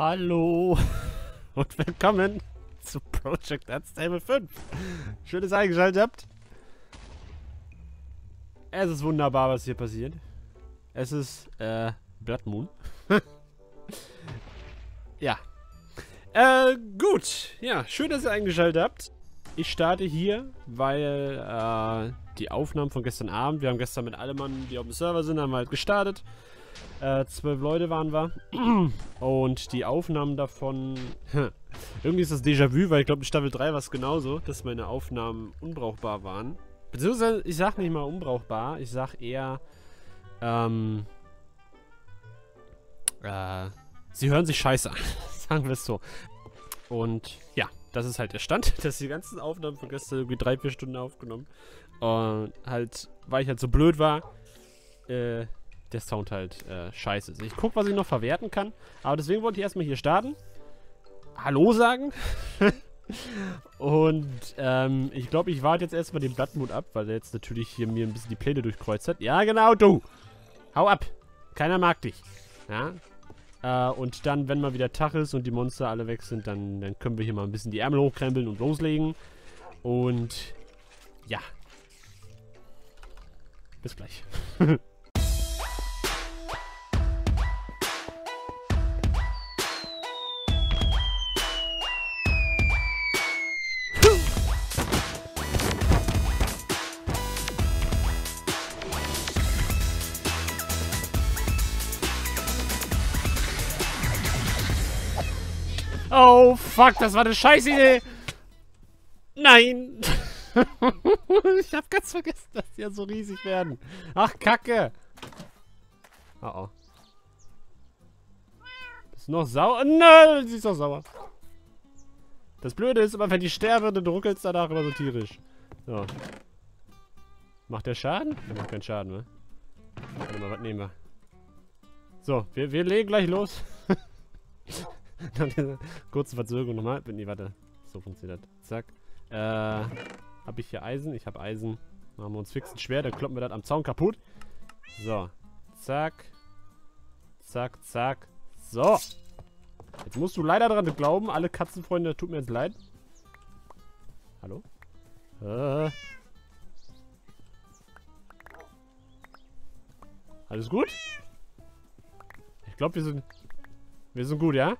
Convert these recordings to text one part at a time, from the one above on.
Hallo und willkommen zu Project Unstable 5. Schön, dass ihr eingeschaltet habt. Es ist wunderbar, was hier passiert. Es ist, äh, Blood Moon. ja. Äh, gut. Ja, schön, dass ihr eingeschaltet habt. Ich starte hier, weil, äh, die Aufnahmen von gestern Abend, wir haben gestern mit allen Mann, die auf dem Server sind, haben wir halt gestartet. Äh, zwölf Leute waren wir. Und die Aufnahmen davon... irgendwie ist das Déjà-vu, weil ich glaube in Staffel 3 war es genauso, dass meine Aufnahmen unbrauchbar waren. Beziehungsweise, ich sag nicht mal unbrauchbar, ich sag eher, ähm, äh, sie hören sich scheiße an. Sagen wir es so. Und ja, das ist halt der Stand, dass die ganzen Aufnahmen von gestern irgendwie drei, vier Stunden aufgenommen. Und halt, weil ich halt so blöd war, äh, der Sound halt äh, scheiße ist. Ich gucke, was ich noch verwerten kann. Aber deswegen wollte ich erstmal hier starten. Hallo sagen. Und ähm, ich glaube, ich warte jetzt erstmal den Blattmut ab, weil er jetzt natürlich hier mir ein bisschen die Pläne durchkreuzt hat. Ja, genau, du. Hau ab. Keiner mag dich. Ja. Äh, und dann, wenn mal wieder Tag ist und die Monster alle weg sind, dann, dann können wir hier mal ein bisschen die Ärmel hochkrempeln und loslegen. Und ja. Bis gleich. Oh, fuck, das war eine scheiße Idee. Nein. ich hab ganz vergessen, dass die ja so riesig werden. Ach, Kacke. Oh, oh. Ist noch sauer? Nein, sie ist doch sauer. Das Blöde ist immer, wenn die sterben, dann ruckelt danach immer so tierisch. So. Macht der Schaden? Der macht keinen Schaden, ne? Warte mal, was nehmen wir? So, wir, wir legen gleich los. Nach dieser kurzen Verzögerung nochmal. Nee, warte. So funktioniert das. Zack. Äh, hab ich hier Eisen? Ich habe Eisen. Machen wir uns fix schwer. Dann kloppen wir das am Zaun kaputt. So. Zack. Zack, zack. So. Jetzt musst du leider daran glauben, alle Katzenfreunde, tut mir jetzt leid. Hallo? Äh. Alles gut? Ich glaube, wir sind... Wir sind gut, ja?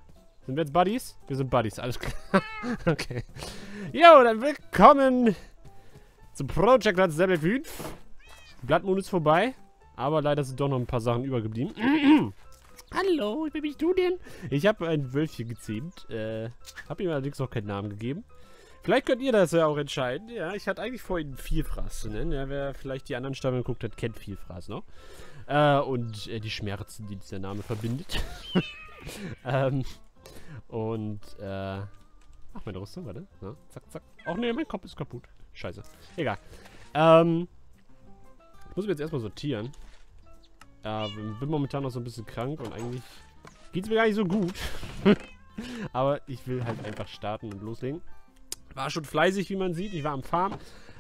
Sind wir jetzt Buddies? Wir sind Buddies, alles klar. okay. Jo, dann willkommen zum Project Let's Level 5. Blood Moon ist vorbei, aber leider sind doch noch ein paar Sachen übergeblieben. Hallo, wie bist du denn? Ich habe ein Wölfchen gezähmt. Äh, habe ihm allerdings noch keinen Namen gegeben. Vielleicht könnt ihr das ja auch entscheiden. Ja, ich hatte eigentlich vor, ihn Vielfraß zu nennen. Ja, wer vielleicht die anderen Staffeln geguckt hat, kennt Vielfraß noch. Äh, und äh, die Schmerzen, die dieser Name verbindet. ähm, und, äh... Ach, meine Rüstung, warte. Ja, zack, zack. Ach nee, mein Kopf ist kaputt. Scheiße. Egal. Ähm... Ich muss mich jetzt erstmal sortieren. Äh, bin momentan noch so ein bisschen krank und eigentlich geht es mir gar nicht so gut. Aber ich will halt einfach starten und loslegen. War schon fleißig, wie man sieht. Ich war am Farm.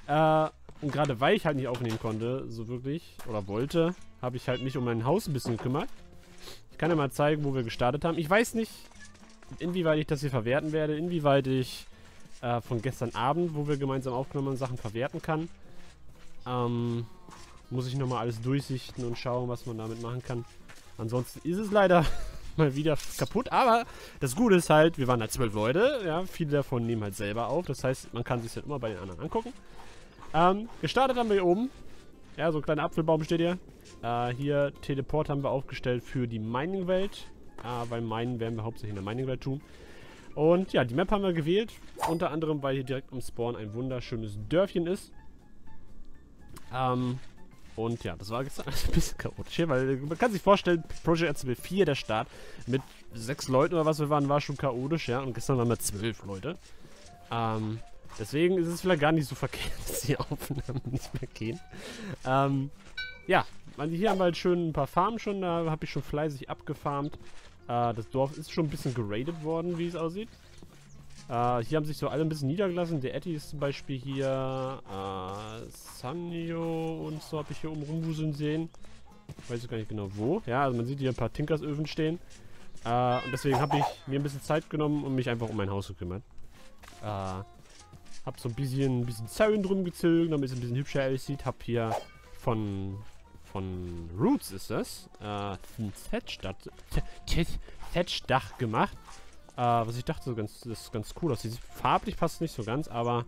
Äh, und gerade weil ich halt nicht aufnehmen konnte, so wirklich, oder wollte, habe ich halt mich um mein Haus ein bisschen gekümmert. Ich kann ja mal zeigen, wo wir gestartet haben. Ich weiß nicht, inwieweit ich das hier verwerten werde, inwieweit ich äh, von gestern Abend, wo wir gemeinsam aufgenommen haben, Sachen verwerten kann. Ähm, muss ich nochmal alles durchsichten und schauen, was man damit machen kann. Ansonsten ist es leider mal wieder kaputt. Aber das Gute ist halt, wir waren halt zwölf Leute. Ja, viele davon nehmen halt selber auf. Das heißt, man kann sich halt immer bei den anderen angucken. Ähm, gestartet haben wir hier oben. Ja, so ein kleiner Apfelbaum steht hier. Äh, hier Teleport haben wir aufgestellt für die Mining-Welt. Ah, weil meinen werden wir hauptsächlich in der Mining-Welt tun. Und ja, die Map haben wir gewählt. Unter anderem, weil hier direkt am Spawn ein wunderschönes Dörfchen ist. Ähm, und ja, das war gestern ein bisschen chaotisch hier, weil man kann sich vorstellen, Project RCB 4, der Start, mit sechs Leuten oder was wir waren, war schon chaotisch, ja. Und gestern waren wir zwölf Leute. Ähm, deswegen ist es vielleicht gar nicht so verkehrt, dass die Aufnahmen nicht mehr gehen. Ähm, ja, also hier haben wir halt schön ein paar Farmen schon, da habe ich schon fleißig abgefarmt. Äh, das Dorf ist schon ein bisschen geradet worden, wie es aussieht. Äh, hier haben sich so alle ein bisschen niedergelassen. Der Etty ist zum Beispiel hier. Äh, Sanyo und so habe ich hier oben rumwuseln sehen. Ich weiß gar nicht genau wo. Ja, also man sieht hier ein paar Tinkersöfen stehen. Äh, und deswegen habe ich mir ein bisschen Zeit genommen und mich einfach um mein Haus gekümmert. Äh, hab so ein bisschen, ein bisschen Zaun drum gezogen, damit es ein bisschen hübscher aussieht. Hab hier von, von Roots ist das, äh, ein Thatchdach, gemacht. Äh, was ich dachte, so ganz, das ist ganz cool aussieht. Farblich passt es nicht so ganz, aber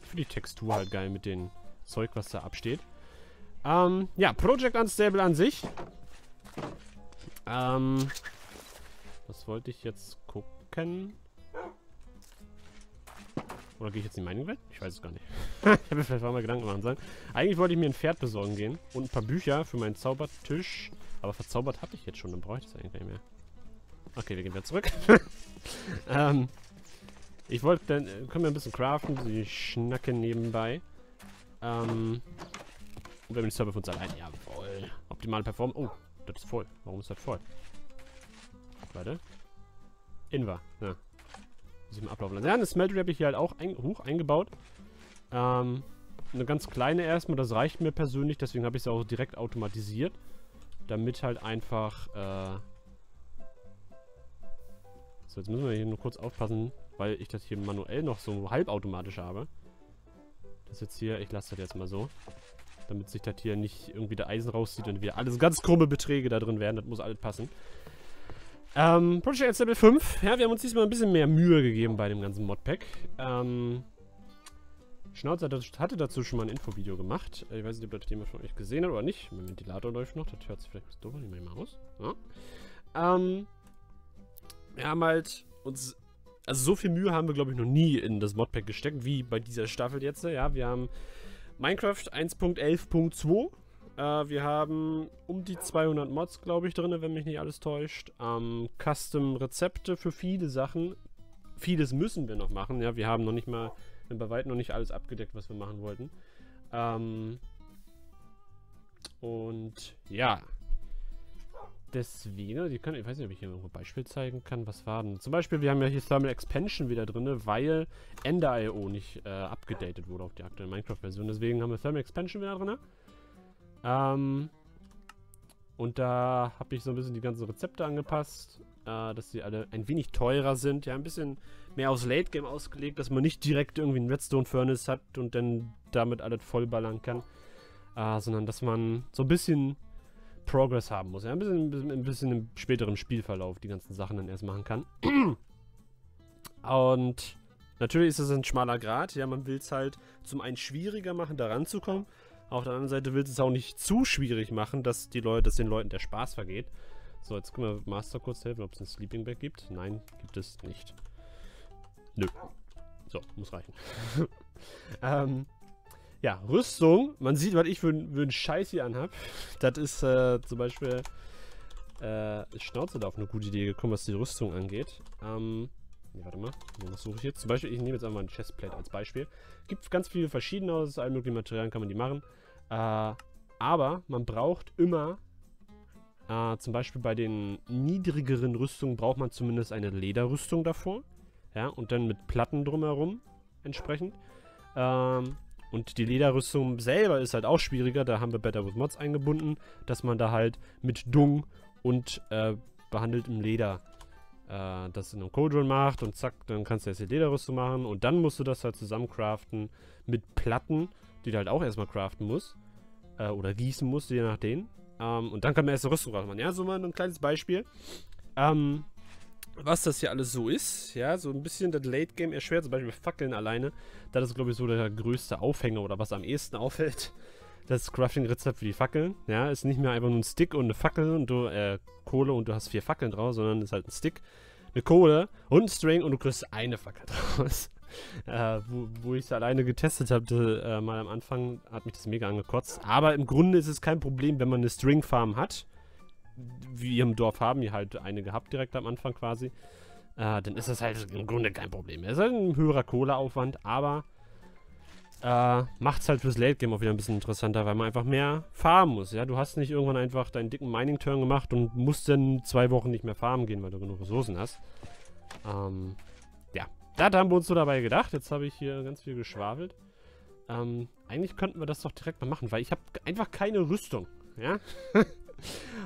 finde die Textur halt geil mit dem Zeug, was da absteht. Ähm, ja, Project Unstable an sich. Ähm, was wollte ich jetzt gucken? Oder gehe ich jetzt in die Mining Welt? Ich weiß es gar nicht. ich habe mir vielleicht auch mal Gedanken machen sollen. Eigentlich wollte ich mir ein Pferd besorgen gehen und ein paar Bücher für meinen Zaubertisch. Aber verzaubert hatte ich jetzt schon, dann brauche ich das eigentlich nicht mehr. Okay, wir gehen wieder zurück. ähm, ich wollte dann, äh, können wir ein bisschen craften, die schnacken nebenbei. Ähm, und wir haben den Server für uns allein. Jawohl. Optimale Performance. Oh, das ist voll. Warum ist das voll? Warte. Inver. Ja. Ich mal ablaufen lassen. Ja, eine Smeltery habe ich hier halt auch ein, hoch eingebaut. Ähm, eine ganz kleine erstmal. Das reicht mir persönlich. Deswegen habe ich es auch direkt automatisiert. Damit halt einfach, äh So, jetzt müssen wir hier nur kurz aufpassen, weil ich das hier manuell noch so halbautomatisch habe. Das jetzt hier, ich lasse das jetzt mal so. Damit sich das hier nicht irgendwie der Eisen rauszieht und wir alles ganz krumme Beträge da drin werden. Das muss alles passen. Ähm, Project Level 5. Ja, wir haben uns diesmal ein bisschen mehr Mühe gegeben bei dem ganzen Modpack. Ähm, Schnauzer hatte dazu schon mal ein Infovideo gemacht. Ich weiß nicht, ob das jemand von euch gesehen hat oder nicht. Mein Ventilator läuft noch. Das hört sich vielleicht ein bisschen doof an, ich meine Maus. Ja. Ähm, wir haben halt uns... Also so viel Mühe haben wir, glaube ich, noch nie in das Modpack gesteckt, wie bei dieser Staffel jetzt. Ja, wir haben Minecraft 1.11.2. Äh, wir haben um die 200 Mods, glaube ich, drin, wenn mich nicht alles täuscht. Ähm, Custom-Rezepte für viele Sachen. Vieles müssen wir noch machen. Ja, wir haben noch nicht mal, bei weitem noch nicht alles abgedeckt, was wir machen wollten. Ähm, und ja, deswegen, die können, ich weiß nicht, ob ich hier irgendwo ein Beispiel zeigen kann. Was war denn? Zum Beispiel, wir haben ja hier Thermal Expansion wieder drin, weil Ender.io nicht äh, abgedatet wurde auf die aktuelle Minecraft-Version. Deswegen haben wir Thermal Expansion wieder drin. Ähm, und da habe ich so ein bisschen die ganzen Rezepte angepasst, äh, dass sie alle ein wenig teurer sind. Ja, ein bisschen mehr aufs Late Game ausgelegt, dass man nicht direkt irgendwie einen Redstone Furnace hat und dann damit alles vollballern kann. Äh, sondern dass man so ein bisschen Progress haben muss. Ja, ein bisschen, ein bisschen, im späteren Spielverlauf die ganzen Sachen dann erst machen kann. Und natürlich ist es ein schmaler Grad. Ja, man will es halt zum einen schwieriger machen, da ranzukommen. Auf der anderen Seite willst du es auch nicht zu schwierig machen, dass, die Leute, dass den Leuten der Spaß vergeht. So, jetzt können wir Master kurz helfen, ob es ein Sleeping Bag gibt. Nein, gibt es nicht. Nö. So, muss reichen. ähm, ja, Rüstung. Man sieht, was ich für, für einen Scheiß hier anhab. Das ist äh, zum Beispiel äh, Schnauze da auf eine gute Idee gekommen, was die Rüstung angeht. Ähm, nee, warte mal. Was suche ich jetzt? Zum Beispiel, ich nehme jetzt einfach ein Chestplate als Beispiel. Gibt ganz viele verschiedene aus allen möglichen Materialien, kann man die machen. Äh, aber man braucht immer, äh, zum Beispiel bei den niedrigeren Rüstungen braucht man zumindest eine Lederrüstung davor. Ja, und dann mit Platten drumherum entsprechend. Ähm, und die Lederrüstung selber ist halt auch schwieriger. Da haben wir Better with Mods eingebunden, dass man da halt mit Dung und äh, behandeltem Leder äh, das in einem Codron macht und zack, dann kannst du jetzt die Lederrüstung machen und dann musst du das halt zusammen craften mit Platten, die du halt auch erstmal craften musst äh, oder gießen musst, je nachdem. Ähm, und dann kann man erst eine Rüstung rausmachen. Ja, so mal ein kleines Beispiel. Ähm, was das hier alles so ist. Ja, so ein bisschen das Late Game erschwert, zum Beispiel Fackeln alleine. Das ist, glaube ich, so der größte Aufhänger oder was am ehesten auffällt. Das Crafting-Rezept für die Fackeln. Ja, ist nicht mehr einfach nur ein Stick und eine Fackel und du, äh, Kohle und du hast vier Fackeln draus, sondern ist halt ein Stick, eine Kohle und ein String und du kriegst eine Fackel draus. äh, wo, wo ich es alleine getestet habe, äh, mal am Anfang, hat mich das mega angekotzt. Aber im Grunde ist es kein Problem, wenn man eine String-Farm hat wie im Dorf haben, ihr halt eine gehabt direkt am Anfang quasi, äh, dann ist das halt im Grunde kein Problem. Es ist halt ein höherer Kohleaufwand, aber äh, macht es halt fürs Late Game auch wieder ein bisschen interessanter, weil man einfach mehr farmen muss. Ja, du hast nicht irgendwann einfach deinen dicken Mining-Turn gemacht und musst dann zwei Wochen nicht mehr farmen gehen, weil du genug Ressourcen hast. Ähm, da haben wir uns so dabei gedacht. Jetzt habe ich hier ganz viel geschwafelt. Ähm, eigentlich könnten wir das doch direkt mal machen, weil ich habe einfach keine Rüstung. Ja?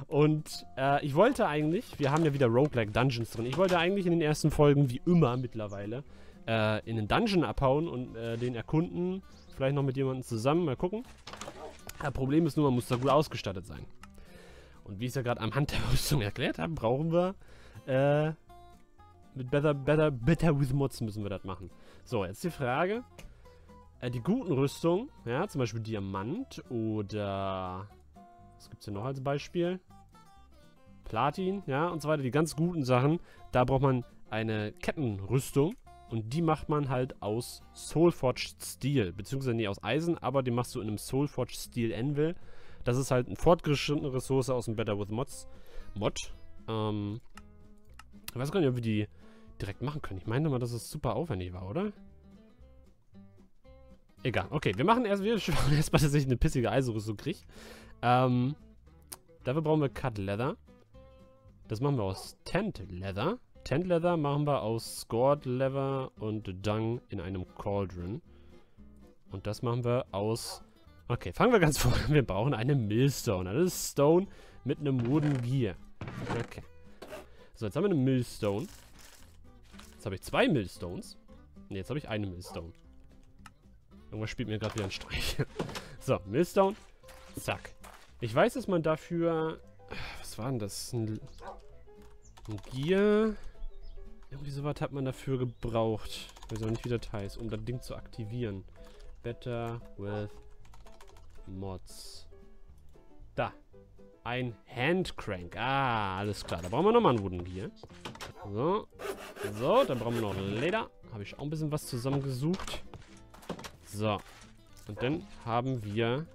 Und äh, ich wollte eigentlich, wir haben ja wieder Roguelike Dungeons drin, ich wollte eigentlich in den ersten Folgen, wie immer mittlerweile, äh, in den Dungeon abhauen und äh, den erkunden. Vielleicht noch mit jemandem zusammen, mal gucken. Das Problem ist nur, man muss da gut ausgestattet sein. Und wie ich es ja gerade am Hand der Rüstung erklärt habe, brauchen wir äh, mit Better, Better, Better with Mods müssen wir das machen. So, jetzt die Frage. Äh, die guten Rüstungen, ja, zum Beispiel Diamant oder was gibt es hier noch als Beispiel? Platin, ja, und so weiter. Die ganz guten Sachen, da braucht man eine Kettenrüstung. Und die macht man halt aus Soulforged Steel. Beziehungsweise nicht aus Eisen, aber die machst du in einem Soulforged Steel Anvil. Das ist halt eine fortgeschrittene Ressource aus dem Better with Mods. Mod. Ähm, ich weiß gar nicht, ob wir die direkt machen können. Ich meine mal, dass es super aufwendig war, oder? Egal. Okay, wir machen erst, wir schauen erst mal, dass ich eine pissige Eisenrüstung kriege. Ähm, dafür brauchen wir Cut Leather. Das machen wir aus Tent Leather. Tent Leather machen wir aus Scored Leather und Dung in einem Cauldron. Und das machen wir aus... Okay, fangen wir ganz vor. Wir brauchen eine Millstone. Das ist Stone mit einem Wooden Gear. Okay. So, jetzt haben wir eine Millstone. Jetzt habe ich zwei Millstones. Ne, jetzt habe ich eine Millstone. Irgendwas spielt mir gerade wieder ein Streich. so, Millstone. Zack. Ich weiß, dass man dafür... Was war denn das? Ein, ein Gear... Irgendwie sowas hat man dafür gebraucht. Ich weiß auch nicht, wie das heißt, um das Ding zu aktivieren. Better with Mods. Da. Ein Handcrank. Ah, alles klar. Da brauchen wir nochmal einen Wooden Gear. So. So, dann brauchen wir noch Leder. Habe ich auch ein bisschen was zusammengesucht. So. Und dann haben wir...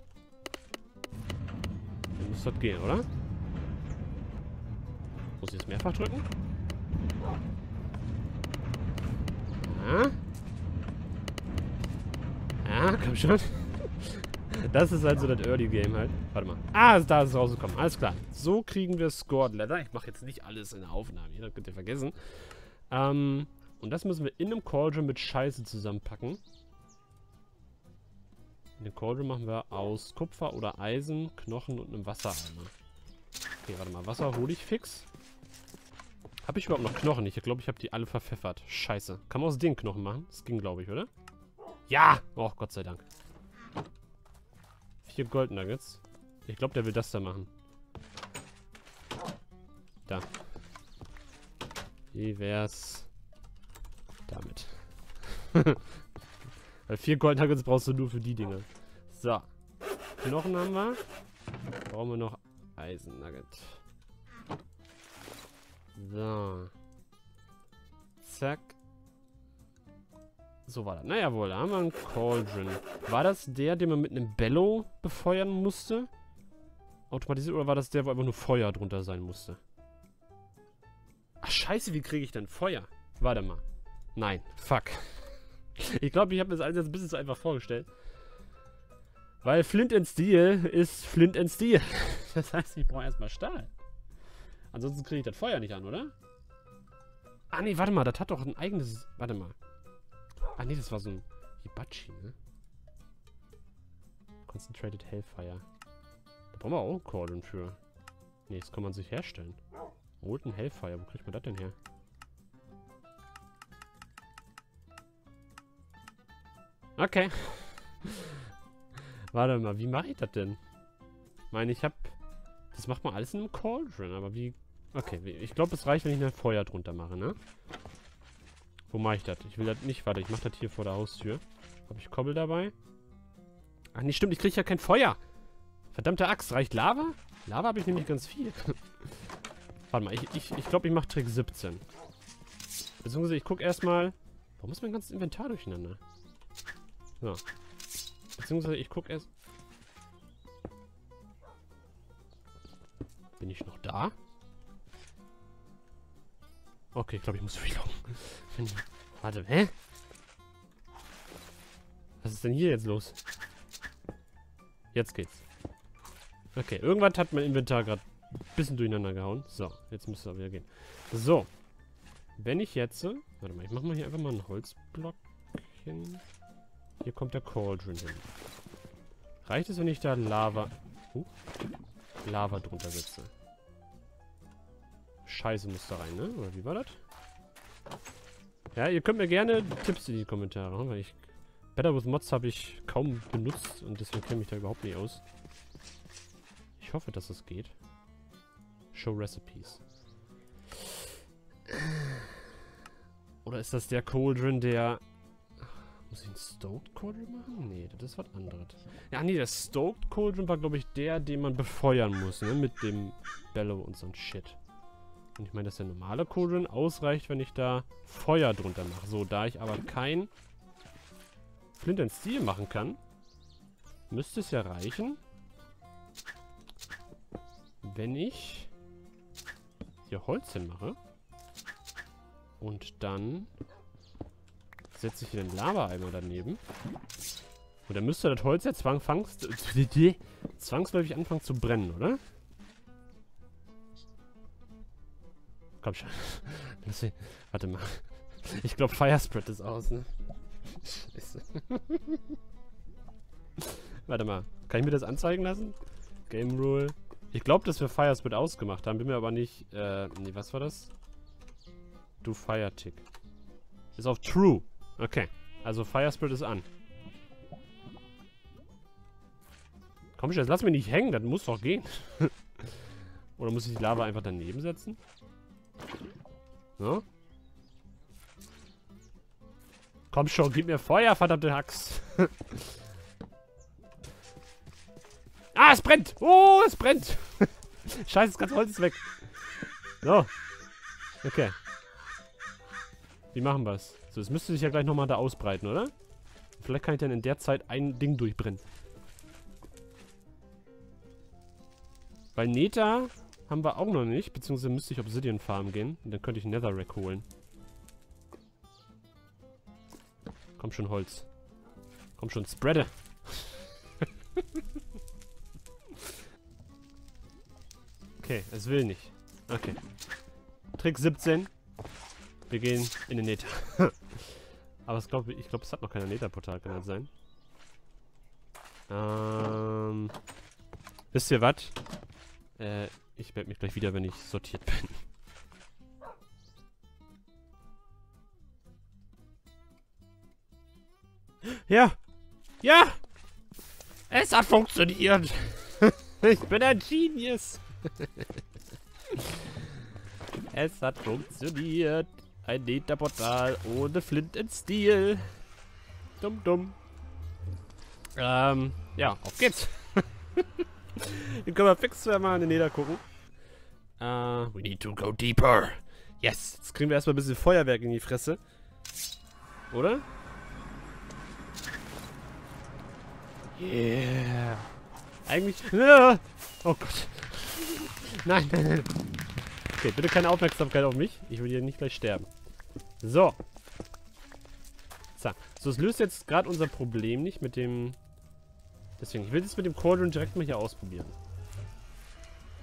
Dann muss das gehen, oder? Muss ich jetzt mehrfach drücken? Ja. Ja, komm schon. Das ist halt so das Early Game halt. Warte mal. Ah, da ist es rausgekommen. Alles klar. So kriegen wir Scored Leather. Ich mache jetzt nicht alles in der Aufnahme. Das könnt ihr vergessen. Ähm, und das müssen wir in einem Cauldron mit Scheiße zusammenpacken. In den Cauldron machen wir aus Kupfer oder Eisen, Knochen und einem Wassereimer. Okay, warte mal. Wasser hole ich fix. Habe ich überhaupt noch Knochen? Ich glaube, ich habe die alle verpfeffert. Scheiße. Kann man aus den Knochen machen? Das ging, glaube ich, oder? Ja! Oh, Gott sei Dank. Vier Goldnuggets. Ich glaube, der will das da machen. Da. Wie wär's damit? Weil vier Goldnuggets brauchst du nur für die Dinge. So. Knochen haben wir. Brauchen wir noch Eisennugget. So. Zack. So war das. Naja, wohl, da haben wir einen Cauldron. War das der, den man mit einem Bellow befeuern musste? Automatisiert oder war das der, wo einfach nur Feuer drunter sein musste? Scheiße, wie kriege ich denn Feuer? Warte mal. Nein, fuck. Ich glaube, ich habe mir das alles jetzt ein bisschen zu einfach vorgestellt. Weil Flint and Steel ist Flint and Steel. Das heißt, ich brauche erstmal Stahl. Ansonsten kriege ich das Feuer nicht an, oder? Ah, nee, warte mal. Das hat doch ein eigenes... Warte mal. Ah, nee, das war so ein Hibachi, ne? Concentrated Hellfire. Da brauchen wir auch einen Cordon für. Nee, das kann man sich herstellen. Molten Hellfire. Wo kriegt man das denn her? Okay. Warte mal, wie mache ich das denn? Ich meine, ich habe... Das macht man alles in einem Cauldron, aber wie... Okay, ich glaube, es reicht, wenn ich ein Feuer drunter mache, ne? Wo mache ich das? Ich will das nicht... Warte, ich mache das hier vor der Haustür. Habe ich Kobbel dabei? Ach nee, stimmt, ich kriege ja kein Feuer. Verdammte Axt, reicht Lava? Lava habe ich nämlich ganz viel. Warte mal, ich glaube, ich, ich, glaub, ich mache Trick 17. Beziehungsweise ich gucke erstmal... Warum ist mein ganzes Inventar durcheinander? So. Beziehungsweise ich gucke erst... Bin ich noch da? Okay, ich glaube, ich muss reloaden. Warte, hä? Was ist denn hier jetzt los? Jetzt geht's. Okay, irgendwann hat mein Inventar gerade bisschen durcheinander gehauen. So, jetzt müsste es wieder gehen. So. Wenn ich jetzt... Warte mal, ich mache mal hier einfach mal ein Holzblockchen. Hier kommt der Cauldron hin. Reicht es, wenn ich da Lava... Uh, Lava drunter setze. Scheiße muss da rein, ne? Oder wie war das? Ja, ihr könnt mir gerne Tipps in die Kommentare haben, weil ich... Better with Mods habe ich kaum benutzt und deswegen kenne ich da überhaupt nicht aus. Ich hoffe, dass es geht. Show Recipes. Oder ist das der Cauldron, der... Muss ich einen Stoked Cauldron machen? Nee, das ist was anderes. Ja, nee, der Stoked Cauldron war, glaube ich, der, den man befeuern muss, ne? Mit dem Bellow und so ein Shit. Und ich meine, dass der normale Cauldron ausreicht, wenn ich da Feuer drunter mache. So, da ich aber kein Flint and Steel machen kann, müsste es ja reichen, wenn ich hier Holz hinmache. Und dann setze ich hier den Lava-Eimer daneben. Und dann müsste das Holz ja zwangs zwangsläufig anfangen zu brennen, oder? Komm schon. Warte mal. Ich glaube, Firespread ist aus, ne? Scheiße. Warte mal. Kann ich mir das anzeigen lassen? Game Rule. Ich glaube, dass wir Firespread ausgemacht haben. Bin mir aber nicht... Äh, nee, was war das? Do Fire Tick. Ist auf True. Okay. Also Firespread ist an. Komm schon, jetzt lass mich nicht hängen. Das muss doch gehen. Oder muss ich die Lava einfach daneben setzen? So. Komm schon, gib mir Feuer, verdammte Hax. ah, es brennt. Oh, es brennt. Scheiße, das ganze Holz ist weg. So. Okay. Wie machen wir es? So, es müsste sich ja gleich nochmal da ausbreiten, oder? Vielleicht kann ich dann in der Zeit ein Ding durchbrennen. Weil Neta haben wir auch noch nicht. Beziehungsweise müsste ich Obsidian Farm gehen. Und dann könnte ich Netherrack holen. Komm schon, Holz. Komm schon, spreade. Okay, es will nicht. Okay. Trick 17. Wir gehen in den Nether. Aber ich glaube, ich glaube, es hat noch kein Nether-Portal, kann das sein? Ähm. Wisst ihr was? Äh, ich melde mich gleich wieder, wenn ich sortiert bin. Ja! Ja! Es hat funktioniert! ich bin ein Genius! es hat funktioniert! Ein Netherportal ohne Flint and Steel. Dumm, dumm. Ähm, ja, auf geht's. Dann können wir fix mal in den Nether gucken. Uh, we need to go deeper. Yes, jetzt kriegen wir erstmal ein bisschen Feuerwerk in die Fresse. Oder? Yeah. Eigentlich... Oh Gott. Nein, nein, nein. Okay, bitte keine Aufmerksamkeit auf mich. Ich will hier nicht gleich sterben. So. Zack. So, es löst jetzt gerade unser Problem nicht mit dem Deswegen, ich will das mit dem Cauldron direkt mal hier ausprobieren.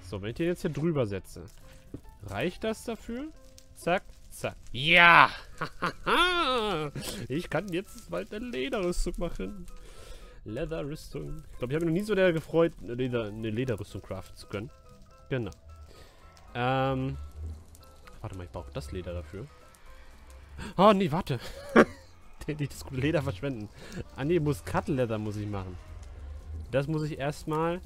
So, wenn ich den jetzt hier drüber setze. Reicht das dafür? Zack, zack. Ja! ich kann jetzt bald eine Lederrüstung machen. Lederrüstung. Ich glaube, ich habe mich noch nie so der gefreut, eine Lederrüstung craften zu können. Genau. Ähm. Warte mal, ich brauche das Leder dafür. Oh, nee, warte. das gute Leder verschwenden. Ah, nee, Muskatleder muss ich machen. Das muss ich erstmal...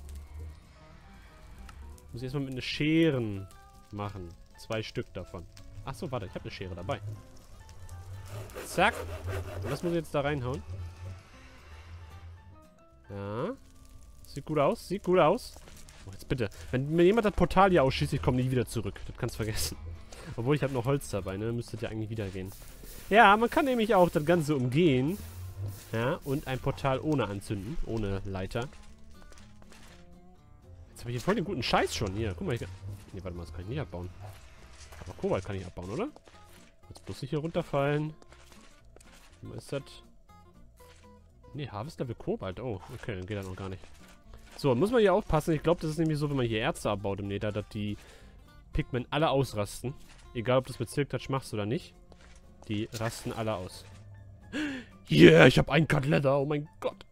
Muss ich erstmal mit einer Scheren machen. Zwei Stück davon. Achso, warte, ich habe eine Schere dabei. Zack. Und das muss ich jetzt da reinhauen. Ja. Sieht gut aus, sieht gut aus. Oh, jetzt bitte. Wenn mir jemand das Portal hier ausschießt, ich komme nie wieder zurück. Das kannst du vergessen. Obwohl, ich habe noch Holz dabei, ne? Müsste ja eigentlich wieder gehen. Ja, man kann nämlich auch das Ganze umgehen. Ja, und ein Portal ohne anzünden. Ohne Leiter. Jetzt habe ich hier voll den guten Scheiß schon. Hier, guck mal. Ich kann... Nee, warte mal, das kann ich nicht abbauen. Aber Kobalt kann ich abbauen, oder? Jetzt bloß nicht hier runterfallen. Was ist das? Nee, Harvest Level Kobalt. Oh, okay, dann geht das noch gar nicht. So, muss man hier aufpassen. Ich glaube, das ist nämlich so, wenn man hier Erze abbaut im Nether, dass die Pigmen alle ausrasten. Egal, ob du das mit Silk Touch machst oder nicht. Die rasten alle aus. Yeah, ich habe einen Cut Leather. Oh mein Gott.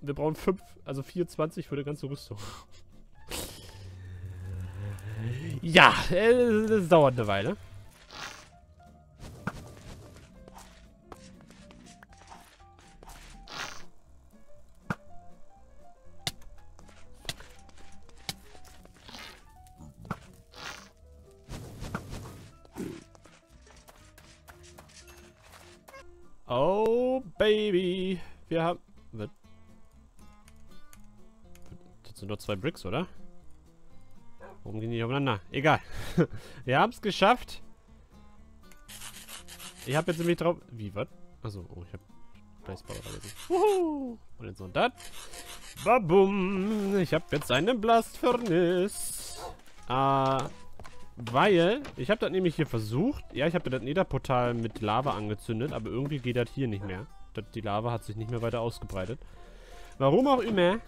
Wir brauchen fünf, also 24 für die ganze Rüstung. Ja, äh, das dauert eine Weile. Oh, Baby. Wir haben... Das sind nur zwei Bricks, oder? Warum gehen die aufeinander? Egal. Wir haben es geschafft. Ich habe jetzt nämlich drauf... Wie, was? Achso, oh, ich habe! Und jetzt noch das. Babum! Ich habe jetzt einen Blast Furnace. Weil, ich habe das nämlich hier versucht. Ja, ich habe das Netherportal mit Lava angezündet, aber irgendwie geht das hier nicht mehr. Das, die Lava hat sich nicht mehr weiter ausgebreitet. Warum auch immer.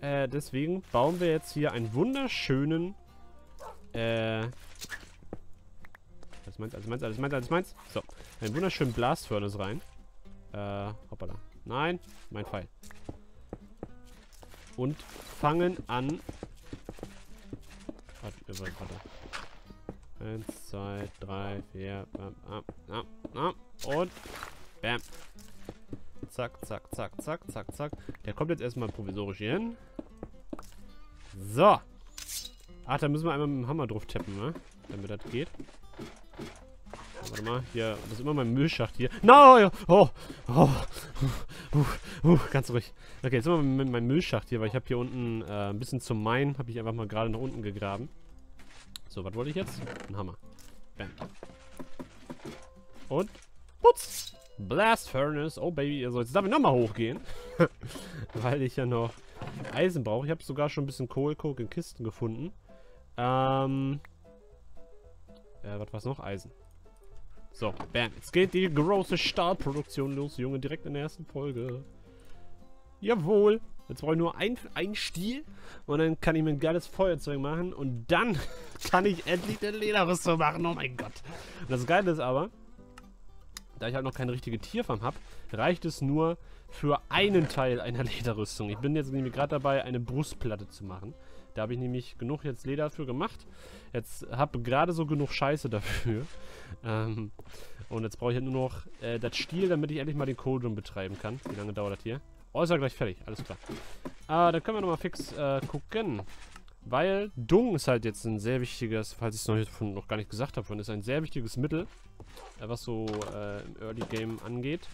Äh, deswegen bauen wir jetzt hier einen wunderschönen äh. Alles meins, alles meins, alles meins, alles meins. So. Einen wunderschönen Blast Furnace rein. Äh, hoppala. Nein, mein Pfeil. Und fangen an. Warte, warte, warte. Eins, zwei, drei, vier, bam, bam, bam, bam, und bam. Zack, zack, zack, zack, zack, zack. Der kommt jetzt erstmal provisorisch hier hin. So. Ach, da müssen wir einmal mit dem Hammer drauf tappen, ne? Damit das geht. Warte mal, hier, das ist immer mein Müllschacht hier. No! Oh! Oh! Uh, uh, ganz ruhig. Okay, jetzt immer meinem Müllschacht hier, weil ich habe hier unten äh, ein bisschen zum Main, habe ich einfach mal gerade nach unten gegraben. So, was wollte ich jetzt? Ein Hammer. Bam. Und putz! Blast Furnace. Oh, Baby, also jetzt darf ich nochmal hochgehen. weil ich ja noch Eisen brauche. Ich habe sogar schon ein bisschen Kohlcoke in Kisten gefunden. Ähm. Äh, was war's noch? Eisen. So, bam. Jetzt geht die große Stahlproduktion los, Junge. Direkt in der ersten Folge. Jawohl. Jetzt brauche ich nur ein, ein Stiel und dann kann ich mir ein geiles Feuerzeug machen und dann kann ich endlich eine Lederrüstung machen. Oh mein Gott. Und das Geile ist aber, da ich halt noch keine richtige Tierfarm habe, reicht es nur für einen Teil einer Lederrüstung. Ich bin jetzt nämlich gerade dabei, eine Brustplatte zu machen. Da habe ich nämlich genug jetzt Leder für gemacht. Jetzt habe gerade so genug Scheiße dafür. Ähm, und jetzt brauche ich halt nur noch äh, das Stiel, damit ich endlich mal den Cauldron betreiben kann. Wie lange dauert das hier? Oh, ist ja gleich fertig. Alles klar. Äh, dann können wir nochmal fix äh, gucken. Weil Dung ist halt jetzt ein sehr wichtiges, falls ich es noch, noch, gar nicht gesagt habe, ist ein sehr wichtiges Mittel, äh, was so äh, im Early Game angeht.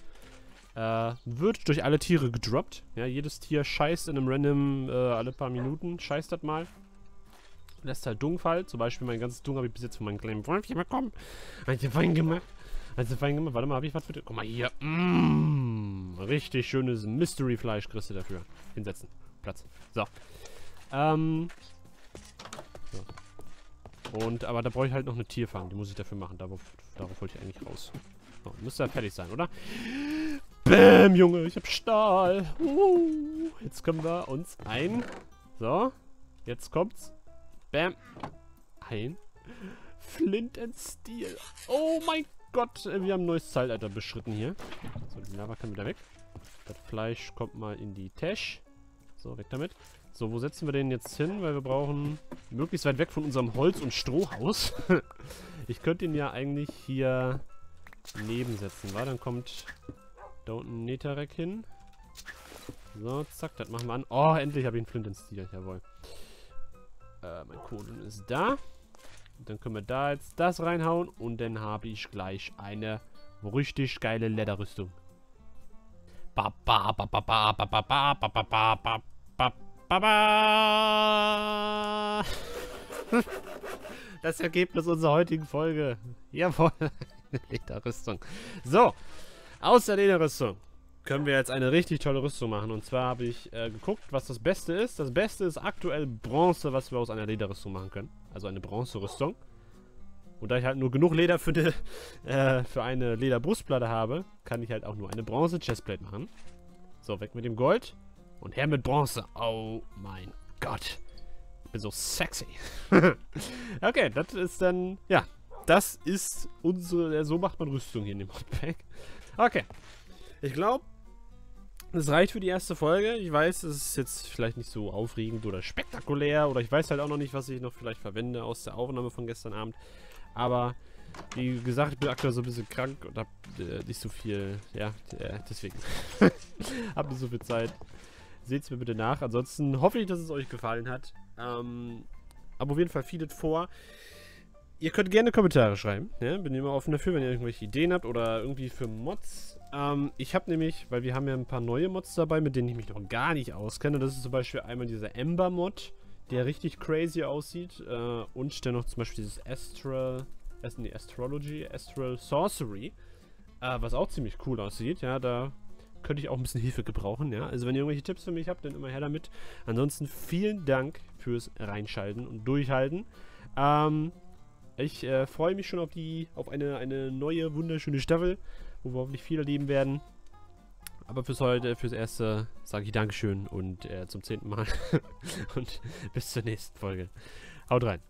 Äh, wird durch alle Tiere gedroppt. Ja, jedes Tier scheißt in einem random äh, alle paar Minuten. Scheißt das mal. Lässt halt Dung fallen. Zum Beispiel mein ganzes Dung habe ich bis jetzt von meinem kleinen Wolfchen bekommen. Habe ich fein gemacht. Also fein gemacht. Warte mal, habe ich was für? Guck mal hier. Mmh, richtig schönes Mystery-Fleisch kriegst du dafür. Hinsetzen. Platz. So. Ähm. So. Und, aber da brauche ich halt noch eine Tierfang. Die muss ich dafür machen. Darauf, darauf wollte ich eigentlich raus. So, müsste ja fertig sein, oder? Bäm, Junge, ich hab Stahl. Uh, jetzt können wir uns ein... So, jetzt kommt's. Bäm. Ein Flint and Steel. Oh mein Gott, wir haben ein neues Zeitalter beschritten hier. So, die Lava kann wieder weg. Das Fleisch kommt mal in die Tasche. So, weg damit. So, wo setzen wir den jetzt hin? Weil wir brauchen möglichst weit weg von unserem Holz- und Strohhaus. ich könnte ihn ja eigentlich hier nebensetzen, wa? Dann kommt da unten Netherrack hin. So, zack, das machen wir an. Oh, endlich habe ich einen Flint in Stil. Jawohl. Äh, mein Kohlen ist da dann können wir da jetzt das reinhauen und dann habe ich gleich eine richtig geile Lederrüstung. Das Ergebnis unserer heutigen Folge. Jawohl, eine Lederrüstung. So, aus der Lederrüstung können wir jetzt eine richtig tolle Rüstung machen. Und zwar habe ich äh, geguckt, was das Beste ist. Das Beste ist aktuell Bronze, was wir aus einer Lederrüstung machen können. Also eine Bronzerüstung. Und da ich halt nur genug Leder für eine, äh, für eine Lederbrustplatte habe, kann ich halt auch nur eine Bronze-Chestplate machen. So, weg mit dem Gold. Und her mit Bronze. Oh mein Gott. Ich bin so sexy. okay, das ist dann, ja, das ist unsere, so macht man Rüstung hier in dem Modpack. Okay. Ich glaube, Das reicht für die erste Folge. Ich weiß, es ist jetzt vielleicht nicht so aufregend oder spektakulär oder ich weiß halt auch noch nicht, was ich noch vielleicht verwende aus der Aufnahme von gestern Abend. Aber wie gesagt, ich bin aktuell so ein bisschen krank und hab äh, nicht so viel, ja, äh, deswegen. hab nicht so viel Zeit. Seht es mir bitte nach. Ansonsten hoffe ich, dass es euch gefallen hat. Ähm, aber auf jeden Fall feedet vor. Ihr könnt gerne Kommentare schreiben. Ja? Bin immer offen dafür, wenn ihr irgendwelche Ideen habt oder irgendwie für Mods. Ähm, ich habe nämlich, weil wir haben ja ein paar neue Mods dabei, mit denen ich mich noch gar nicht auskenne. Das ist zum Beispiel einmal dieser Ember-Mod, der richtig crazy aussieht. Äh, und dann noch zum Beispiel dieses Astral, nee, Astrology, Astral Sorcery, äh, was auch ziemlich cool aussieht. Ja, da könnte ich auch ein bisschen Hilfe gebrauchen, ja. Also wenn ihr irgendwelche Tipps für mich habt, dann immer her damit. Ansonsten vielen Dank fürs Reinschalten und Durchhalten. Ähm, ich äh, freue mich schon auf die, auf eine, eine neue, wunderschöne Staffel, wo wir hoffentlich viel erleben werden. Aber fürs heute, fürs erste sage ich Dankeschön und äh, zum zehnten Mal. und bis zur nächsten Folge. Haut rein.